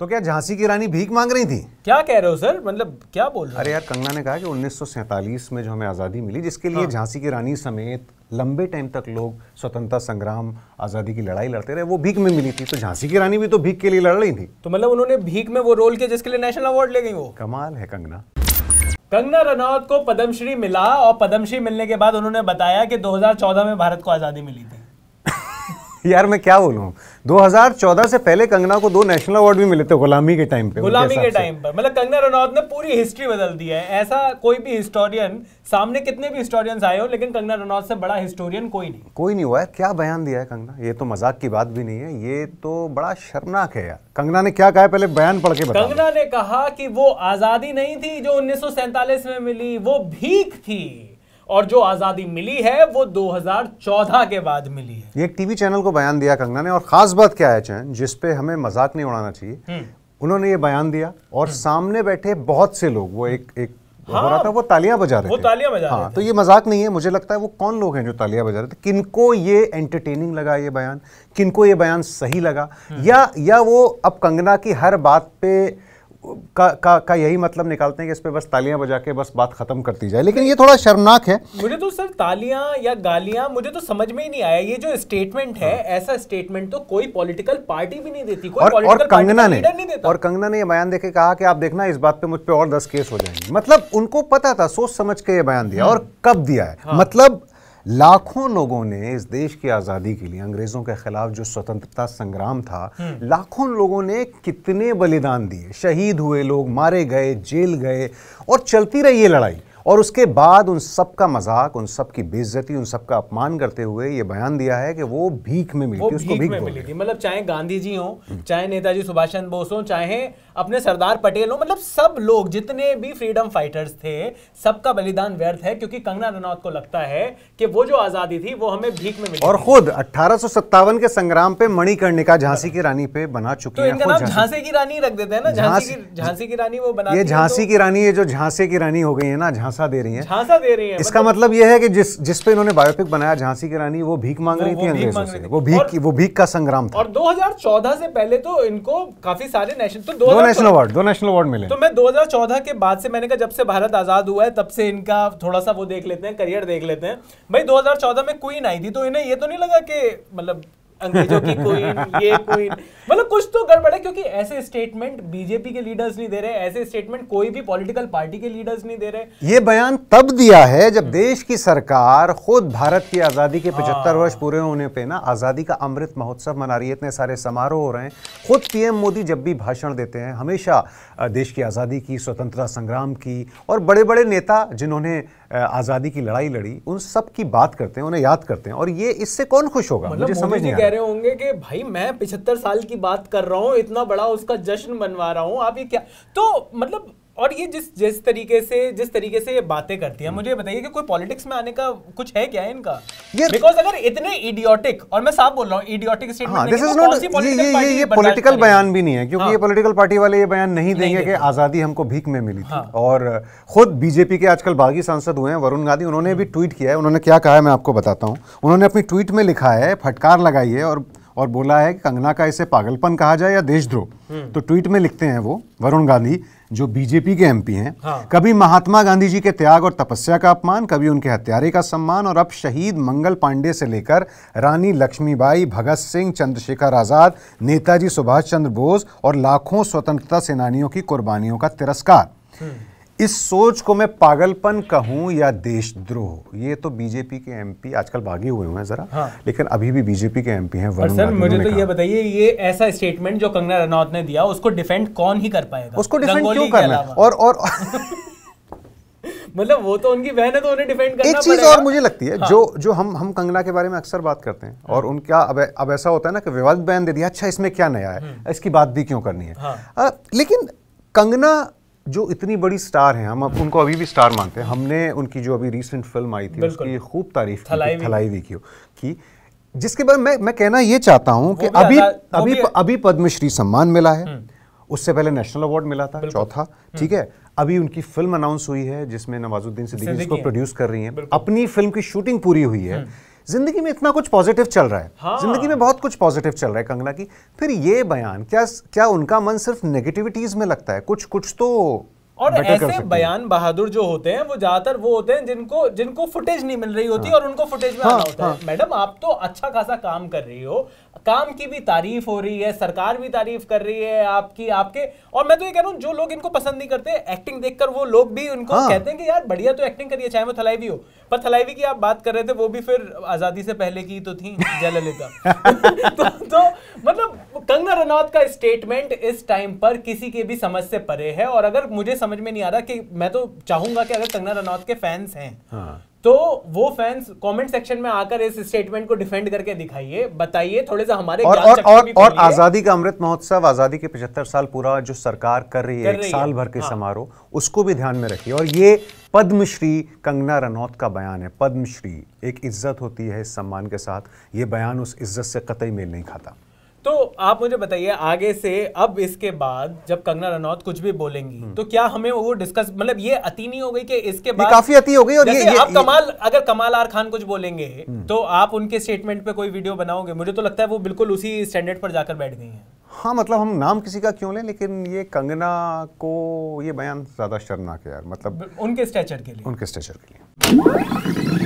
तो क्या झांसी की रानी भीख मांग रही थी? क्या कह रहे हो सर? मतलब क्या बोल रहे अरे यार कंगना ने कहा कि 1947 में जो हमें आज़ादी मिली जिसके लिए झांसी की रानी समेत लंबे टाइम तक लोग स्वतंत्रता संग्राम आज़ादी की लड़ाई लड़ते रहे वो भीख में मिली थी। तो झांसी की रानी भी तो भीख के लिए लड़ रही थी। तो मतलब उन्होंने भीख में वो रोल किया जिसके लिए नेशनल अवार्ड ले गई वो? कमाल है कंगना। कंगना रनौत को पद्मश्री मिला और पद्मश्री मिलने के बाद उन्होंने बताया कि 2014 में भारत को आज़ादी मिली थी। यार मैं क्या बोलूँ? 2014 से पहले कंगना को दो नेशनल अवार्ड भी मिले थे गुलामी के टाइम पे गुलामी के टाइम पर मतलब कंगना रनौत ने पूरी हिस्ट्री बदल दी है। ऐसा कोई भी हिस्टोरियन सामने कितने भी हिस्टोरियंस आए हो लेकिन कंगना रनौत से बड़ा हिस्टोरियन कोई नहीं। कोई नहीं हुआ है। क्या बयान दिया है कंगना? ये तो मज़ाक की बात भी नहीं है। ये तो बड़ा शर्मनाक है यार। कंगना ने क्या कहा पहले बयान पढ़ के कंगना ने कहा कि वो आज़ादी नहीं थी जो 1947 में मिली वो भीख थी। और जो आज़ादी मिली है वो 2014 के बाद मिली है। ये एक टीवी चैनल को बयान दिया कंगना ने और खास बात क्या है चैन जिस पे हमें मज़ाक नहीं उड़ाना चाहिए हम्म। उन्होंने ये बयान दिया और सामने बैठे बहुत से लोग वो एक एक हो रहा था वो तालियाँ बजा रहे वो थे। तालियाँ बजा रहे हाँ तो ये मज़ाक नहीं है मुझे लगता है वो कौन लोग हैं जो तालियाँ बजा रहे थे किनको ये एंटरटेनिंग लगा ये बयान किनको ये बयान सही लगा हम्म। या या वो अब कंगना की हर बात पे का, का, का यही मतलब निकालते हैं कि इस पे बस तालियाँ बजा के बस बात खत्म करती जाए। लेकिन ये थोड़ा शर्मनाक है। मुझे तो सर तालियाँ या गालियाँ मुझे तो समझ में ही नहीं आया। ये जो स्टेटमेंट है ऐसा स्टेटमेंट तो कोई पॉलिटिकल पार्टी भी नहीं देती कोई हाँ। और और कंगना ने लीडर नहीं देता। और कंगना ने यह बयान देके कहा कि आप देखना इस बात पे मुझ पे और दस केस हो जाएँगे। मतलब उनको पता था सोच समझ के ये बयान दिया और कब दिया है। हाँ। मतलब लाखों लोगों ने इस देश की आज़ादी के लिए अंग्रेज़ों के खिलाफ जो स्वतंत्रता संग्राम था हम्म। लाखों लोगों ने कितने बलिदान दिए शहीद हुए लोग मारे गए जेल गए और चलती रही ये लड़ाई और उसके बाद उन सब का मज़ाक उन सब की बेइज्जती उन सब का अपमान करते हुए ये बयान दिया है कि वो भीख में मिली थी उसको भीख में मिली थी। मतलब चाहे गांधी जी हो चाहे नेताजी सुभाष चंद्र बोस हो चाहे अपने सरदार पटेल हो मतलब सब लोग जितने भी फ्रीडम फाइटर्स थे सबका बलिदान व्यर्थ है क्योंकि कंगना रनौत को लगता है कि वो जो आज़ादी थी वो हमें भीख में मिली और खुद अठारह के संग्राम पे मणिकर्णिका झांसी की रानी पे बना चुकी तो हैं इनका नाम झांसी। की रानी रख देते हैं ना झांसी की झांसी। की रानी वो बनाती ये झांसी तो की रानी ये जो झांसी की रानी हो गई है ना झांसा दे रही है। झांसा दे रही है इसका मतलब ये है कि जिस जिस पे इन्होंने बायोपिक बनाया झांसी की रानी वो भीख मांग रही थी अंग्रेज़ों से। वो भीख वो भीख का संग्राम था। और 2014 से पहले तो इनको काफ़ी सारे नेशनल तो दो नेशनल अवार्ड दो नेशनल अवार्ड मिले। तो मैं 2014 के बाद से मैंने कहा जब से भारत आज़ाद हुआ है तब से इनका थोड़ा सा वो देख लेते हैं करियर देख लेते हैं। भाई 2014 में क्वीन आई थी तो इन्हें ये तो नहीं लगा कि मतलब अंग्रेज़ों की क्वीन ये क्वीन मतलब कुछ तो गड़बड़ है क्योंकि ऐसे स्टेटमेंट बीजेपी के लीडर्स नहीं दे रहे ऐसे स्टेटमेंट कोई भी पॉलिटिकल पार्टी के लीडर्स नहीं दे रहे। ये बयान तब दिया है जब देश की सरकार खुद भारत की आज़ादी के 75 वर्ष पूरे होने पे ना आज़ादी का अमृत महोत्सव मना रही है इतने सारे समारोह हो रहे हैं। खुद पीएम मोदी जब भी भाषण देते हैं हमेशा देश की आज़ादी की स्वतंत्रता संग्राम की और बड़े बड़े नेता जिन्होंने आज़ादी की लड़ाई लड़ी उन सब की बात करते हैं उन्हें याद करते हैं और ये इससे कौन खुश होगा? मतलब मुझे समझ नहीं आ रहा होंगे कि भाई मैं पिछहत्तर साल की बात कर रहा हूँ, इतना बड़ा उसका जश्न बनवा रहा हूँ, आप ये क्या? तो मतलब और ये जिस जिस तरीके से जिस तरीके से ये बातें करती है मुझे बताइए कि कोई पॉलिटिक्स में आने का कुछ है क्या इनका? बिकॉज़ अगर इतने इडियोटिक और मैं साफ़ बोल रहा हूँ इडियोटिक हाँ स्टेटमेंट दिस इज़ नॉट ये ये पॉलिटिकल बयान भी नहीं है क्योंकि ये पॉलिटिकल पार्टी वाले ये बयान नहीं देंगे कि आज़ादी हमको भीख में मिली थी। हाँ। और खुद बीजेपी के आजकल बागी सांसद हुए हैं वरुण गांधी उन्होंने भी ट्वीट किया है उन्होंने क्या कहा है मैं आपको बताता हूँ। उन्होंने अपनी ट्वीट में लिखा है फटकार लगाई है और और बोला है कि कंगना का इसे पागलपन कहा जाए या देशद्रोह। तो ट्वीट में लिखते हैं वो वरुण गांधी जो बीजेपी के एमपी हैं हाँ। कभी महात्मा गांधी जी के त्याग और तपस्या का अपमान कभी उनके हत्यारे का सम्मान और अब शहीद मंगल पांडे से लेकर रानी लक्ष्मीबाई भगत सिंह चंद्रशेखर आज़ाद नेताजी सुभाष चंद्र बोस और लाखों स्वतंत्रता सेनानियों की कुर्बानियों का तिरस्कार इस सोच को मैं पागलपन कहूँ या देशद्रोह? ये तो बीजेपी के एमपी आजकल भागे हुए हैं जरा। हाँ। लेकिन अभी भी बीजेपी के एमपी हैं वरुण सर मुझे तो ये बताइए ये ऐसा स्टेटमेंट जो कंगना रनौत ने दिया उसको डिफेंड कौन ही कर पाएगा? उसको डिफेंड क्यों करना और और मतलब वो तो उनकी बहन है तो उन्हें डिफेंड करना एक चीज़ और मुझे लगती है हाँ। जो जो हम हम कंगना के बारे में अक्सर बात करते हैं और उनका अब अब ऐसा होता है ना कि विवाद बयान दे दिया अच्छा इसमें क्या नया है? इसकी बात भी क्यों करनी है? हाँ। लेकिन कंगना जो इतनी बड़ी स्टार हैं हम उनको अभी भी स्टार मानते हैं। हमने उनकी जो अभी रिसेंट फ़िल्म आई थी उसकी खूब तारीफ़ की थलाई भी। की की जिसके बाद मैं मैं कहना ये चाहता हूँ कि अभी अभी हम्म। अभी पद्मश्री सम्मान मिला है। उससे पहले नेशनल अवार्ड मिला था चौथा ठीक है? अभी उनकी फ़िल्म अनाउंस हुई है जिसमें नवाजुद्दीन सिद्दीकी सिद्दीकी जिसको प्रोड्यूस कर रही हैं। अपनी फ़िल्म की शूटिंग पूरी हुई है। ज़िंदगी में इतना कुछ पॉजिटिव चल रहा है। हाँ। ज़िंदगी में बहुत कुछ पॉजिटिव चल रहा है कंगना की। फिर ये बयान क्या क्या उनका मन सिर्फ़ नेगेटिविटीज में लगता है? कुछ कुछ तो और ऐसे बयान बहादुर जो होते हैं वो ज़्यादातर वो होते हैं जिनको जिनको फुटेज नहीं मिल रही होती हाँ, और उनको फुटेज में हाँ, आना होता हाँ, है। मैडम आप तो अच्छा खासा काम कर रही हो। काम की भी तारीफ़ हो रही है सरकार भी तारीफ़ कर रही है आपकी आपके। और मैं तो ये कह रहा हूँ जो लोग इनको पसंद नहीं करते एक्टिंग देखकर वो लोग भी उनको हाँ। कहते हैं कि यार बढ़िया तो एक्टिंग करिए चाहे वो थलाईवी हो। पर थलाईवी की आप बात कर रहे थे वो भी फिर आज़ादी से पहले की तो थी जयललिता। तो, तो मतलब कंगना रनौत का स्टेटमेंट इस टाइम पर किसी के भी समझ से परे है और अगर मुझे समझ में नहीं आ रहा कि मैं तो चाहूँगा कि अगर कंगना रनौत के फैंस हैं हाँ। तो वो फैंस कमेंट सेक्शन में आकर इस स्टेटमेंट को डिफेंड करके दिखाइए बताइए थोड़े सा हमारे और और और और आज़ादी का अमृत महोत्सव आज़ादी के 75 साल पूरा जो सरकार कर रही है कर एक रही साल भर के हाँ। समारोह उसको भी ध्यान में रखिए। और ये पद्मश्री कंगना रनौत का बयान है। पद्मश्री एक इज़्ज़त होती है इस सम्मान के साथ। ये बयान उस इज़्ज़त से कतई मेल नहीं खाता। तो आप मुझे बताइए आगे से अब इसके बाद जब कंगना रनौत कुछ भी बोलेंगी तो क्या हमें वो डिस्कस मतलब ये अति नहीं हो गई कि इसके बाद काफ़ी अति हो गई और ये- ये- आप ये- कमाल अगर कमाल आर खान कुछ बोलेंगे तो आप उनके स्टेटमेंट पे कोई वीडियो बनाओगे? मुझे तो लगता है वो बिल्कुल उसी स्टैंडर्ड पर जाकर बैठ गई है। हाँ मतलब हम नाम किसी का क्यों लें लेकिन ये कंगना को ये बयान ज़्यादा शर्मनाक है यार मतलब उनके स्टेचर के लिए। उनके स्टेचर के लिए।